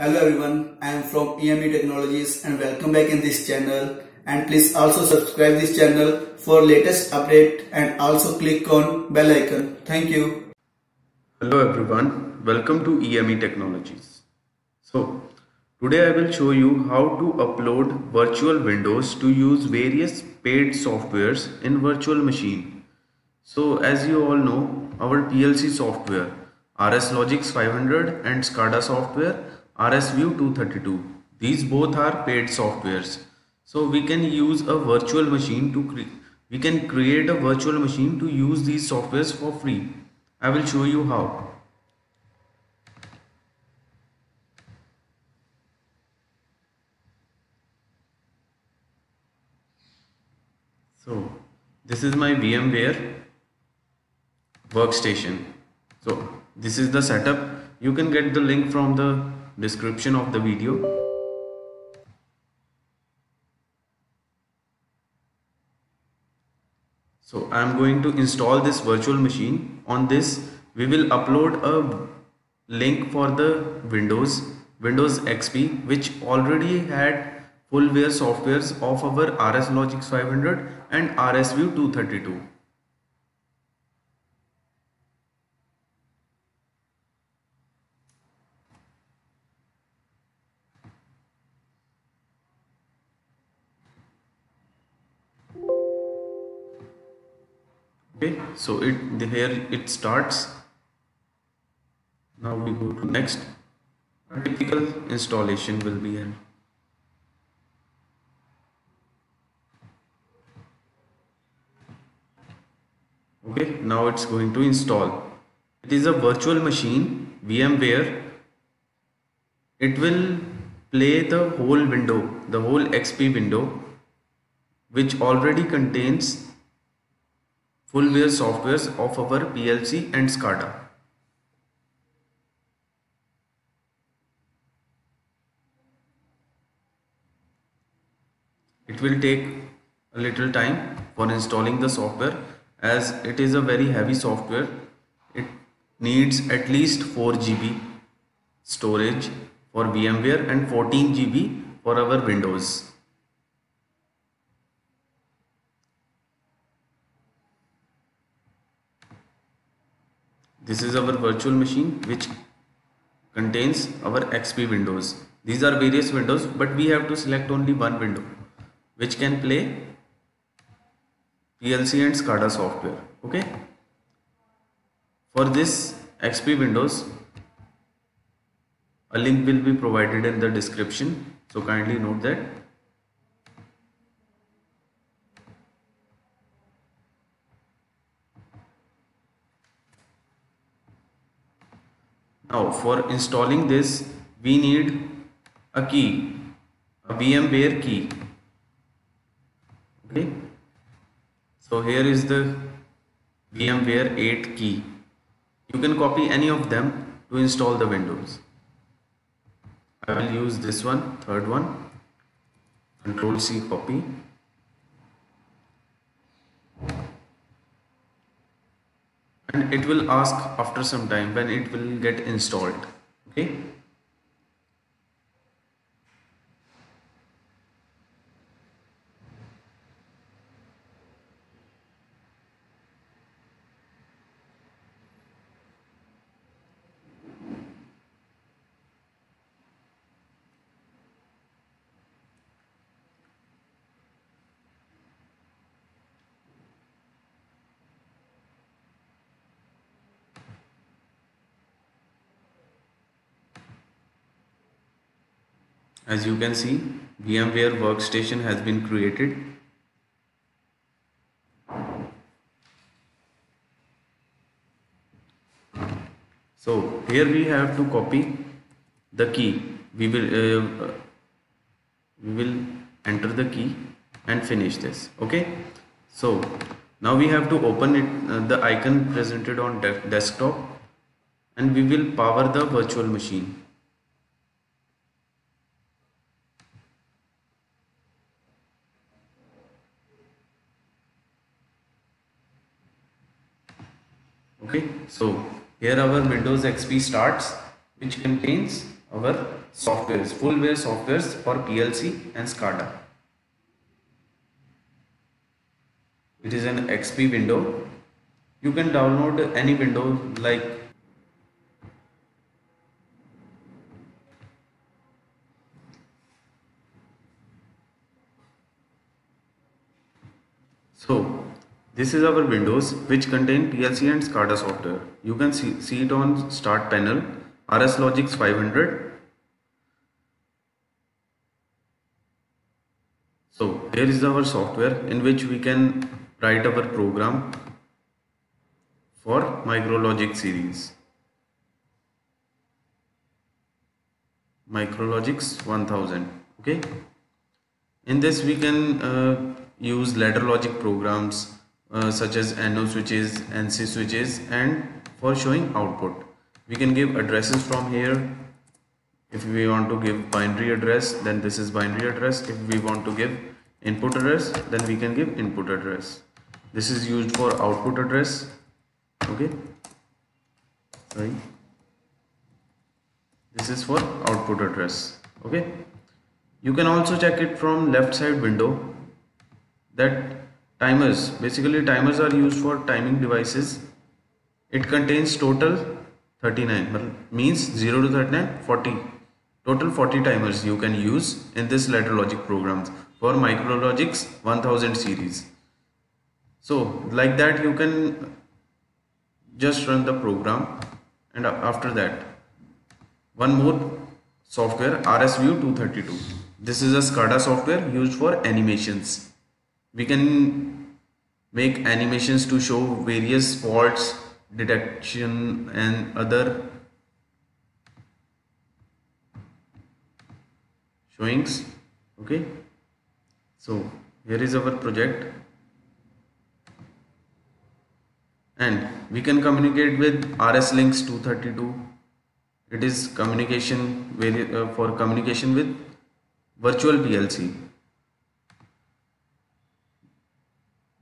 Hello everyone, I am from EME Technologies and welcome back in this channel and please also subscribe this channel for latest update and also click on bell icon. Thank you. Hello everyone, welcome to EME Technologies. So today I will show you how to upload virtual windows to use various paid softwares in virtual machine. So as you all know, our PLC software RS Logix 500 and SCADA software RS View 232. These both are paid softwares. So we can use a virtual machine to create we can create a virtual machine to use these softwares for free. I will show you how. So this is my VMware workstation. So this is the setup. You can get the link from the description of the video. So I am going to install this virtual machine. On this we will upload a link for the Windows, Windows XP which already had fullware softwares of our RS Logix 500 and RS View 232. Okay so it the here it starts. Now we go to next. A typical installation will be here okay now it's going to install. It is a virtual machine VMware. It will play the whole window the whole XP window which already contains fullware softwares of our PLC and SCADA. It will take a little time for installing the software as it is a very heavy software. It needs at least 4 GB storage for VMware and 14 GB for our Windows. This is our virtual machine which contains our XP windows. These are various windows but we have to select only one window which can play PLC and SCADA software. Okay. For this XP windows a link will be provided in the description so kindly note that Now for installing this we need a key, a VMware key. Okay. So here is the VMware 8 key. You can copy any of them to install the Windows. I will use this one, third one. Control C copy. And it will ask after some time when it will get installed. Okay As you can see, VMware workstation has been created. So here we have to copy the key. We will uh, we will enter the key and finish this. Okay. So now we have to open it uh, the icon presented on de desktop and we will power the virtual machine. Okay so here our windows xp starts which contains our softwares, fullware softwares for PLC and SCADA. It is an XP window. You can download any window like So this is our windows which contain PLC and SCADA software. You can see, see it on start panel RS Logix 500. So here is our software in which we can write our program for MicroLogix series. MicroLogix 1000 okay in this we can uh, use ladder logic programs uh, such as NO switches, NC switches and for showing output. We can give addresses from here. If we want to give binary address then this is binary address. If we want to give input address then we can give input address. This is used for output address. Okay. Sorry. This is for output address. Okay. You can also check it from left side window that timers. Basically timers are used for timing devices. It contains total 39 means 0 to 39 40 total 40 timers you can use in this ladder logic programs for micrologix 1000 series. So like that you can just run the program. And after that one more software RSView 232 this is a SCADA software used for animations we can make animations to show various faults detection and other showings. Okay? So here is our project. And we can communicate with RS Linx 232 it is communication uh, for communication with virtual PLC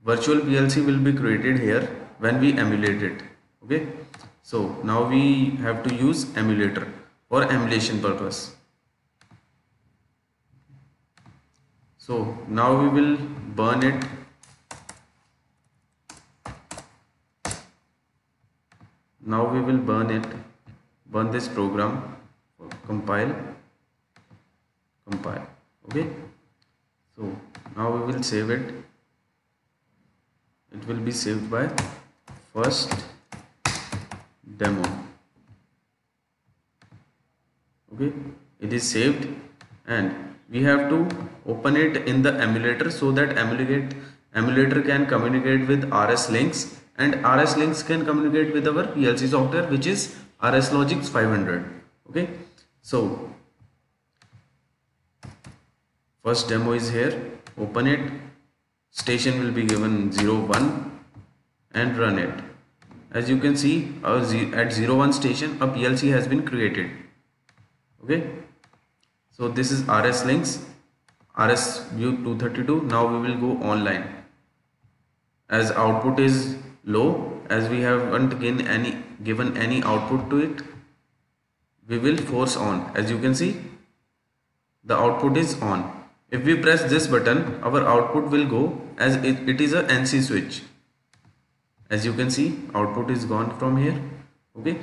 virtual PLC will be created here when we emulate it okay? So now we have to use emulator for emulation purpose. So now we will burn it. Now we will burn it burn this program compile compile okay? So now we will save it it will be saved by first demo. Okay? It is saved and we have to open it in the emulator so that emulate emulator can communicate with RS Linx and RS Linx can communicate with our PLC software which is RS Logix 500 okay? So first demo is here. Open it station will be given 0 1 and run it. As you can see at 0 1 station a PLC has been created. Okay? So this is RS Linx RS view 232 now we will go online. As output is low as we haven't given any given any output to it we will force on. As you can see the output is on if we press this button, our output will go as it, it is a NC switch. As you can see, output is gone from here. Okay.